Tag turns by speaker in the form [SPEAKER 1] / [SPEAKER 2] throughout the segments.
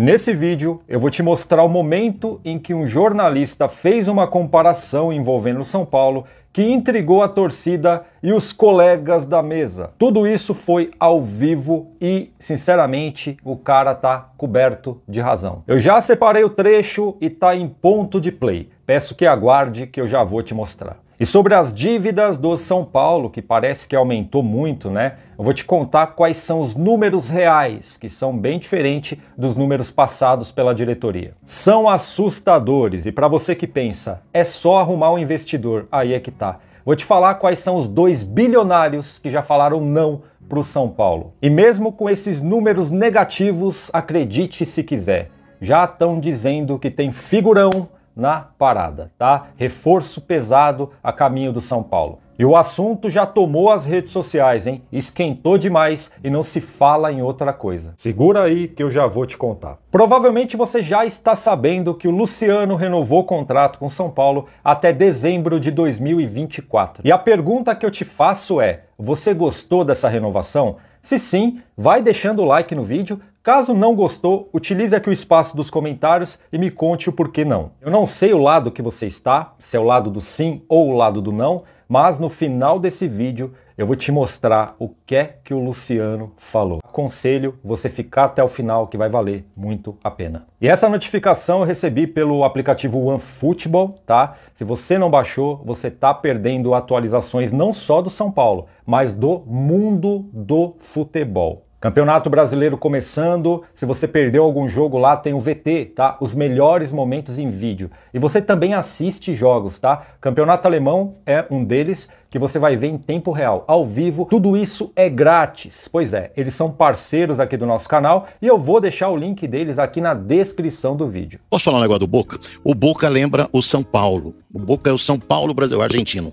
[SPEAKER 1] Nesse vídeo eu vou te mostrar o momento em que um jornalista fez uma comparação envolvendo São Paulo que intrigou a torcida e os colegas da mesa. Tudo isso foi ao vivo e, sinceramente, o cara tá coberto de razão. Eu já separei o trecho e tá em ponto de play. Peço que aguarde que eu já vou te mostrar. E sobre as dívidas do São Paulo, que parece que aumentou muito, né? Eu vou te contar quais são os números reais, que são bem diferentes dos números passados pela diretoria. São assustadores e para você que pensa, é só arrumar um investidor, aí é que tá. Vou te falar quais são os dois bilionários que já falaram não para o São Paulo. E mesmo com esses números negativos, acredite se quiser, já estão dizendo que tem figurão na parada, tá? Reforço pesado a caminho do São Paulo. E o assunto já tomou as redes sociais, hein? Esquentou demais e não se fala em outra coisa. Segura aí que eu já vou te contar. Provavelmente você já está sabendo que o Luciano renovou o contrato com São Paulo até dezembro de 2024. E a pergunta que eu te faço é: você gostou dessa renovação? Se sim, vai deixando o like no vídeo. Caso não gostou, utilize aqui o espaço dos comentários e me conte o porquê não. Eu não sei o lado que você está, se é o lado do sim ou o lado do não, mas no final desse vídeo eu vou te mostrar o que é que o Luciano falou. Aconselho você ficar até o final que vai valer muito a pena. E essa notificação eu recebi pelo aplicativo OneFootball, tá? Se você não baixou, você tá perdendo atualizações não só do São Paulo, mas do mundo do futebol. Campeonato Brasileiro começando. Se você perdeu algum jogo lá, tem o VT, tá? Os melhores momentos em vídeo. E você também assiste jogos, tá? Campeonato Alemão é um deles que você vai ver em tempo real, ao vivo. Tudo isso é grátis. Pois é, eles são parceiros aqui do nosso canal e eu vou deixar o link deles aqui na descrição do vídeo.
[SPEAKER 2] Posso falar um negócio do Boca? O Boca lembra o São Paulo. O Boca é o São Paulo brasileiro, argentino.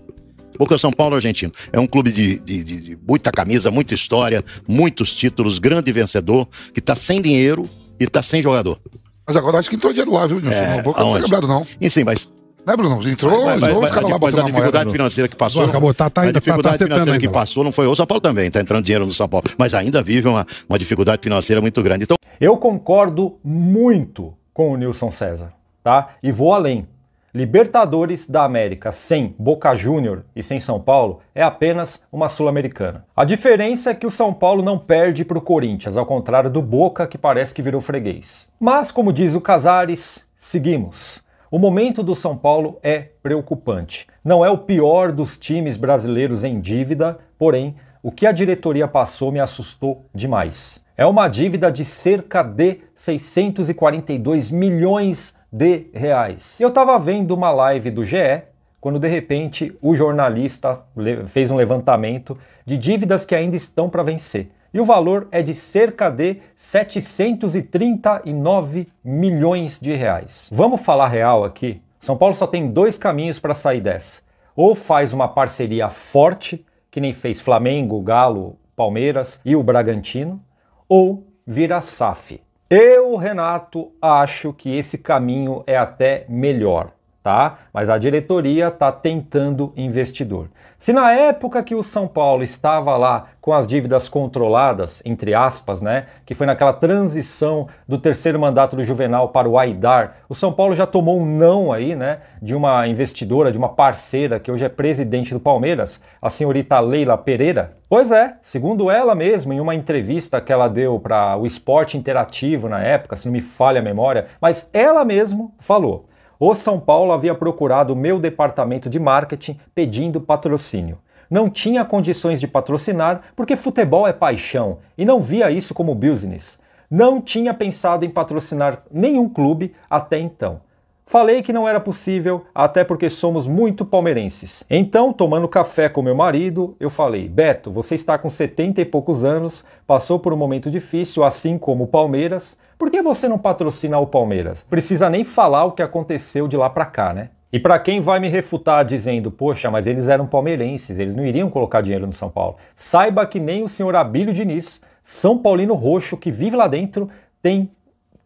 [SPEAKER 2] Boca São Paulo argentino. É um clube de, de, de, de muita camisa, muita história, muitos títulos, grande vencedor, que está sem dinheiro e está sem jogador.
[SPEAKER 3] Mas agora acho que entrou dinheiro lá, viu, Nilson?
[SPEAKER 2] É,
[SPEAKER 3] não, tá lembrado, não.
[SPEAKER 2] E sim, mas
[SPEAKER 3] Né, Bruno? Entrou, lá
[SPEAKER 2] depois
[SPEAKER 3] botando
[SPEAKER 2] da
[SPEAKER 3] a
[SPEAKER 2] dificuldade
[SPEAKER 3] moeda.
[SPEAKER 2] financeira que passou.
[SPEAKER 4] Não, acabou, tá- tá
[SPEAKER 2] a
[SPEAKER 4] tá- tá
[SPEAKER 2] dificuldade
[SPEAKER 4] acertando
[SPEAKER 2] financeira que
[SPEAKER 4] ainda.
[SPEAKER 2] passou não foi o São Paulo também, tá entrando dinheiro no São Paulo, mas ainda vive uma, uma dificuldade financeira muito grande. Então,
[SPEAKER 1] Eu concordo muito com o Nilson César, tá? E vou além. Libertadores da América sem Boca Júnior e sem São Paulo é apenas uma Sul-Americana. A diferença é que o São Paulo não perde para o Corinthians, ao contrário do Boca, que parece que virou freguês. Mas, como diz o Casares, seguimos. O momento do São Paulo é preocupante. Não é o pior dos times brasileiros em dívida, porém, o que a diretoria passou me assustou demais. É uma dívida de cerca de 642 milhões de reais. Eu estava vendo uma live do GE quando de repente o jornalista fez um levantamento de dívidas que ainda estão para vencer. E o valor é de cerca de 739 milhões de reais. Vamos falar real aqui? São Paulo só tem dois caminhos para sair dessa. Ou faz uma parceria forte, que nem fez Flamengo, Galo, Palmeiras e o Bragantino, ou vira SAF. Eu, Renato, acho que esse caminho é até melhor, tá? Mas a diretoria está tentando investidor. Se na época que o São Paulo estava lá com as dívidas controladas, entre aspas, né, que foi naquela transição do terceiro mandato do Juvenal para o Aidar, o São Paulo já tomou um não aí, né, de uma investidora, de uma parceira que hoje é presidente do Palmeiras, a senhorita Leila Pereira. Pois é, segundo ela mesma, em uma entrevista que ela deu para o Esporte Interativo na época, se não me falha a memória, mas ela mesma falou: o São Paulo havia procurado o meu departamento de marketing pedindo patrocínio. Não tinha condições de patrocinar porque futebol é paixão e não via isso como business. Não tinha pensado em patrocinar nenhum clube até então. Falei que não era possível, até porque somos muito palmeirenses. Então, tomando café com meu marido, eu falei: Beto, você está com 70 e poucos anos, passou por um momento difícil, assim como o Palmeiras. Por que você não patrocina o Palmeiras? Precisa nem falar o que aconteceu de lá para cá, né? E para quem vai me refutar dizendo, poxa, mas eles eram palmeirenses, eles não iriam colocar dinheiro no São Paulo. Saiba que nem o senhor Abílio Diniz, São Paulino Roxo, que vive lá dentro, tem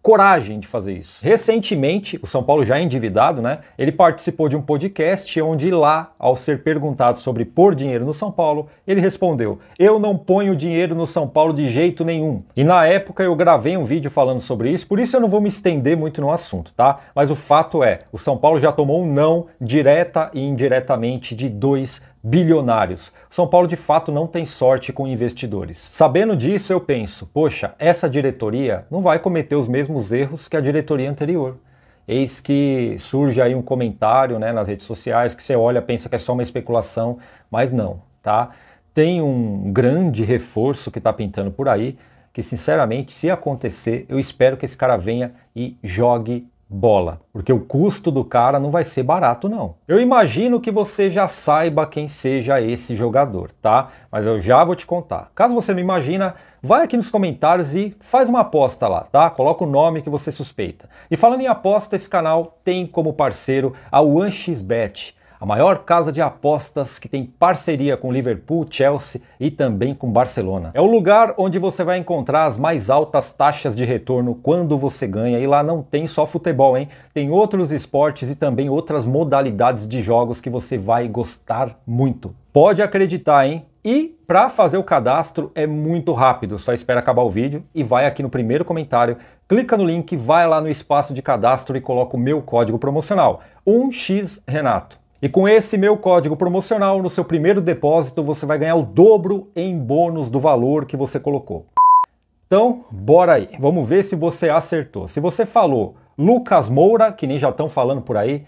[SPEAKER 1] coragem de fazer isso. Recentemente, o São Paulo já é endividado, né? Ele participou de um podcast onde lá, ao ser perguntado sobre pôr dinheiro no São Paulo, ele respondeu: "Eu não ponho dinheiro no São Paulo de jeito nenhum". E na época eu gravei um vídeo falando sobre isso, por isso eu não vou me estender muito no assunto, tá? Mas o fato é, o São Paulo já tomou um não direta e indiretamente de dois bilionários. São Paulo de fato não tem sorte com investidores. Sabendo disso, eu penso, poxa, essa diretoria não vai cometer os mesmos erros que a diretoria anterior. Eis que surge aí um comentário né, nas redes sociais que você olha, pensa que é só uma especulação, mas não, tá? Tem um grande reforço que está pintando por aí, que sinceramente, se acontecer, eu espero que esse cara venha e jogue bola, porque o custo do cara não vai ser barato não. Eu imagino que você já saiba quem seja esse jogador, tá? Mas eu já vou te contar. Caso você não imagina, vai aqui nos comentários e faz uma aposta lá, tá? Coloca o nome que você suspeita. E falando em aposta, esse canal tem como parceiro a OneXBet a maior casa de apostas que tem parceria com Liverpool, Chelsea e também com Barcelona. É o lugar onde você vai encontrar as mais altas taxas de retorno quando você ganha e lá não tem só futebol, hein? Tem outros esportes e também outras modalidades de jogos que você vai gostar muito. Pode acreditar, hein? E para fazer o cadastro é muito rápido, só espera acabar o vídeo e vai aqui no primeiro comentário, clica no link, vai lá no espaço de cadastro e coloca o meu código promocional, 1x Renato. E com esse meu código promocional, no seu primeiro depósito, você vai ganhar o dobro em bônus do valor que você colocou. Então, bora aí. Vamos ver se você acertou. Se você falou Lucas Moura, que nem já estão falando por aí,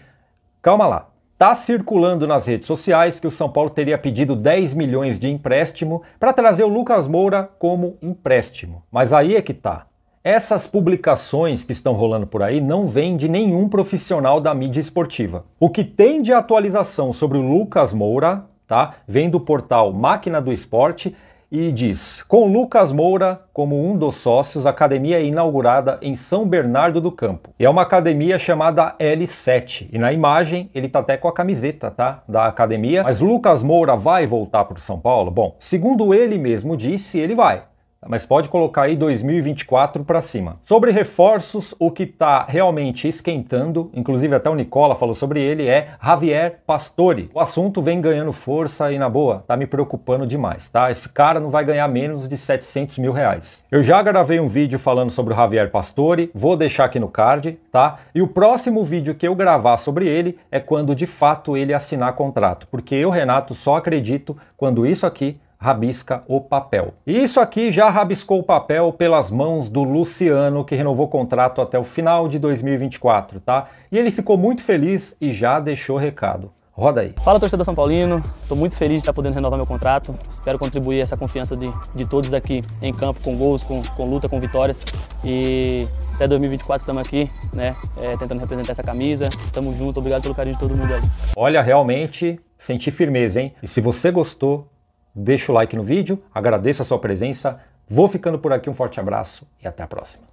[SPEAKER 1] calma lá. Tá circulando nas redes sociais que o São Paulo teria pedido 10 milhões de empréstimo para trazer o Lucas Moura como empréstimo. Mas aí é que tá. Essas publicações que estão rolando por aí não vêm de nenhum profissional da mídia esportiva. O que tem de atualização sobre o Lucas Moura, tá? Vem do portal Máquina do Esporte e diz: com Lucas Moura como um dos sócios, a academia é inaugurada em São Bernardo do Campo. E é uma academia chamada L7. E na imagem ele tá até com a camiseta, tá? Da academia. Mas Lucas Moura vai voltar para São Paulo? Bom, segundo ele mesmo disse, ele vai mas pode colocar aí 2024 para cima. Sobre reforços, o que está realmente esquentando, inclusive até o Nicola falou sobre ele, é Javier Pastore. O assunto vem ganhando força e na boa, tá me preocupando demais, tá? Esse cara não vai ganhar menos de 700 mil reais. Eu já gravei um vídeo falando sobre o Javier Pastore, vou deixar aqui no card, tá? E o próximo vídeo que eu gravar sobre ele é quando de fato ele assinar contrato, porque eu, Renato, só acredito quando isso aqui rabisca o papel. E isso aqui já rabiscou o papel pelas mãos do Luciano, que renovou o contrato até o final de 2024, tá? E ele ficou muito feliz e já deixou recado. Roda aí.
[SPEAKER 4] Fala torcedor São Paulino, estou muito feliz de estar podendo renovar meu contrato. Espero contribuir essa confiança de, de todos aqui em campo, com gols, com, com luta, com vitórias. E até 2024 estamos aqui, né? É, tentando representar essa camisa. Tamo junto, obrigado pelo carinho de todo mundo aí.
[SPEAKER 1] Olha, realmente senti firmeza, hein? E se você gostou, deixa o like no vídeo, agradeço a sua presença. Vou ficando por aqui, um forte abraço e até a próxima.